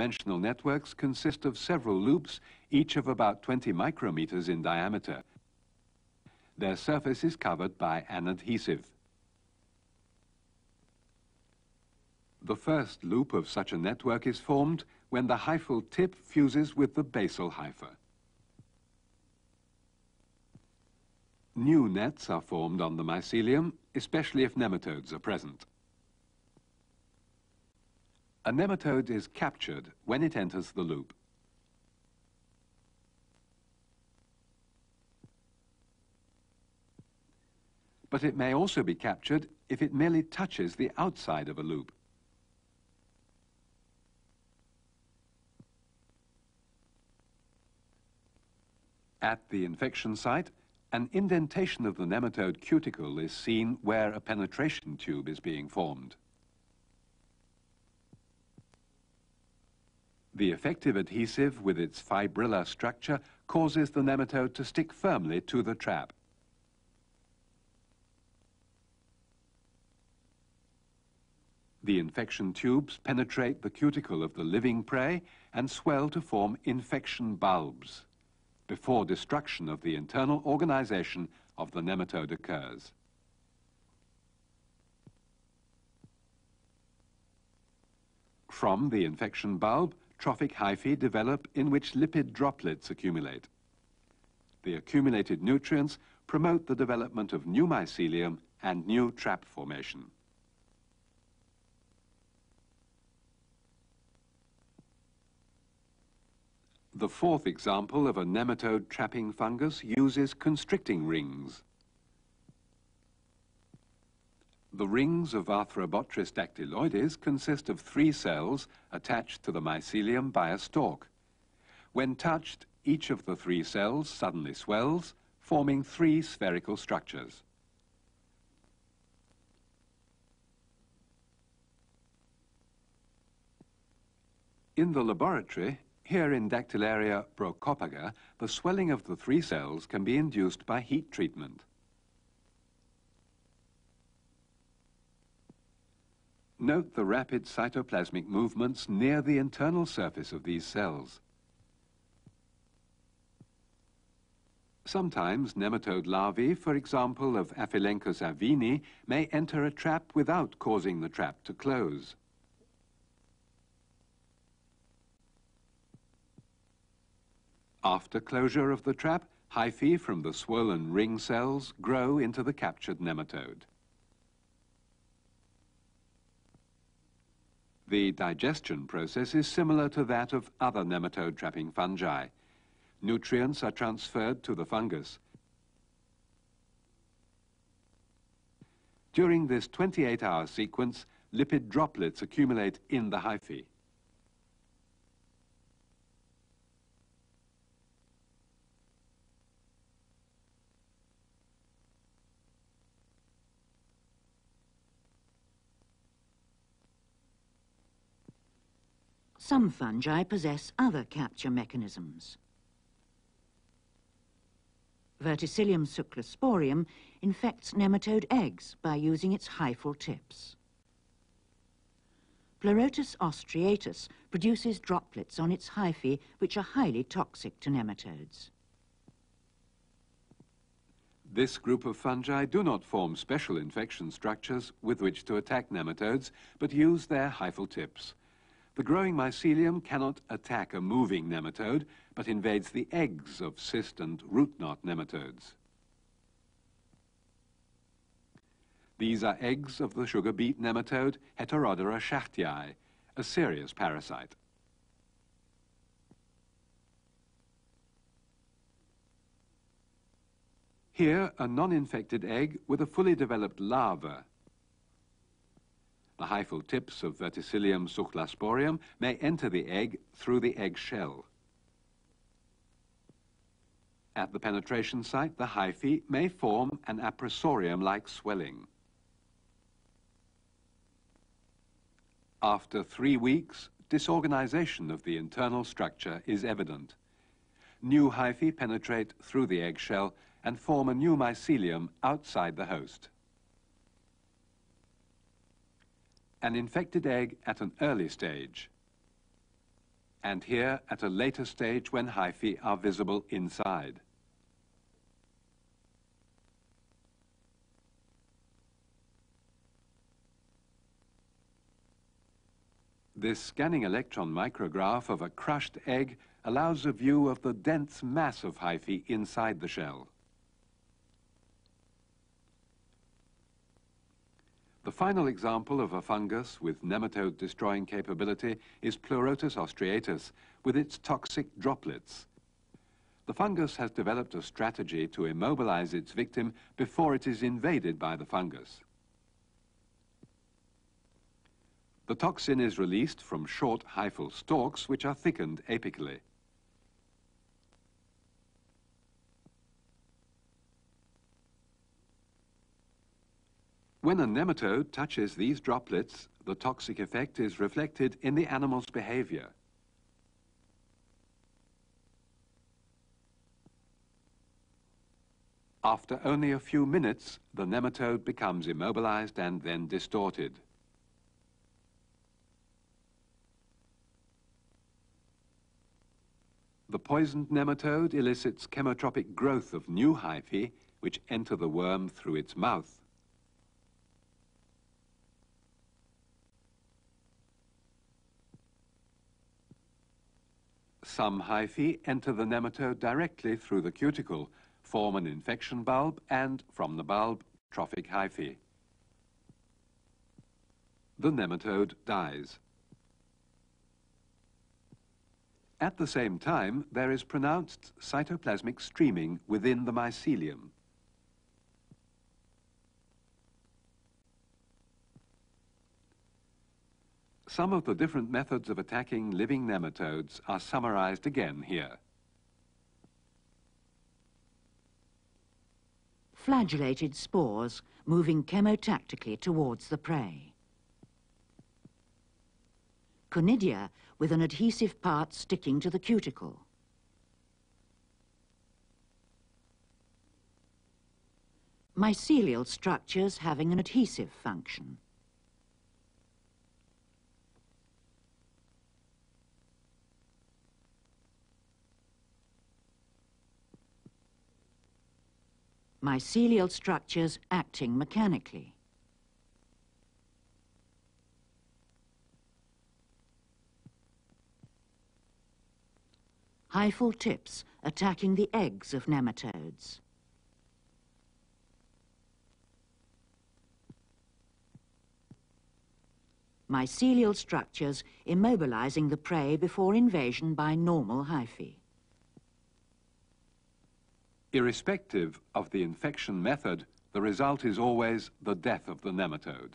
Dimensional networks consist of several loops, each of about 20 micrometers in diameter. Their surface is covered by an adhesive. The first loop of such a network is formed when the hyphal tip fuses with the basal hypha. New nets are formed on the mycelium, especially if nematodes are present. A nematode is captured when it enters the loop. But it may also be captured if it merely touches the outside of a loop. At the infection site, an indentation of the nematode cuticle is seen where a penetration tube is being formed. The effective adhesive with its fibrilla structure causes the nematode to stick firmly to the trap. The infection tubes penetrate the cuticle of the living prey and swell to form infection bulbs before destruction of the internal organization of the nematode occurs. From the infection bulb, trophic hyphae develop in which lipid droplets accumulate. The accumulated nutrients promote the development of new mycelium and new trap formation. The fourth example of a nematode trapping fungus uses constricting rings. The rings of Arthrobotrys dactyloides consist of three cells attached to the mycelium by a stalk. When touched, each of the three cells suddenly swells, forming three spherical structures. In the laboratory, here in Dactylaria brochopaga, the swelling of the three cells can be induced by heat treatment. Note the rapid cytoplasmic movements near the internal surface of these cells. Sometimes nematode larvae, for example of Aphelenchus avenae, may enter a trap without causing the trap to close. After closure of the trap, hyphae from the swollen ring cells grow into the captured nematode. The digestion process is similar to that of other nematode-trapping fungi. Nutrients are transferred to the fungus. During this 28-hour sequence, lipid droplets accumulate in the hyphae. Some fungi possess other capture mechanisms. Verticillium chlamydosporium infects nematode eggs by using its hyphal tips. Pleurotus ostreatus produces droplets on its hyphae which are highly toxic to nematodes. This group of fungi do not form special infection structures with which to attack nematodes, but use their hyphal tips. The growing mycelium cannot attack a moving nematode, but invades the eggs of cyst and root knot nematodes. These are eggs of the sugar beet nematode Heterodera schachtii, a serious parasite. Here, a non-infected egg with a fully developed larva the hyphal tips of Verticillium chlamydosporium may enter the egg through the egg shell. At the penetration site, the hyphae may form an appressorium-like swelling. After three weeks, disorganization of the internal structure is evident. New hyphae penetrate through the eggshell and form a new mycelium outside the host. An infected egg at an early stage. and here at a later stage when hyphae are visible inside. This scanning electron micrograph of a crushed egg allows a view of the dense mass of hyphae inside the shell. The final example of a fungus with nematode-destroying capability is Pleurotus ostreatus, with its toxic droplets. The fungus has developed a strategy to immobilize its victim before it is invaded by the fungus. The toxin is released from short hyphal stalks which are thickened apically. When a nematode touches these droplets, the toxic effect is reflected in the animal's behavior. After only a few minutes, the nematode becomes immobilized and then distorted. The poisoned nematode elicits chemotropic growth of new hyphae, which enter the worm through its mouth. Some hyphae enter the nematode directly through the cuticle, form an infection bulb, and from the bulb, trophic hyphae. The nematode dies. At the same time, there is pronounced cytoplasmic streaming within the mycelium. Some of the different methods of attacking living nematodes are summarized again here. Flagellated spores moving chemotactically towards the prey. Conidia with an adhesive part sticking to the cuticle. Mycelial structures having an adhesive function. Mycelial structures acting mechanically. hyphal tips attacking the eggs of nematodes. Mycelial structures immobilizing the prey before invasion by normal hyphae. Irrespective of the infection method, the result is always the death of the nematode.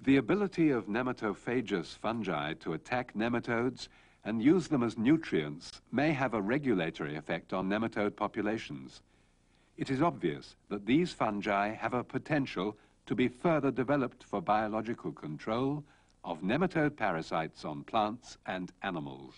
The ability of nematophagous fungi to attack nematodes and use them as nutrients may have a regulatory effect on nematode populations. It is obvious that these fungi have a potential to be further developed for biological control of nematode parasites on plants and animals.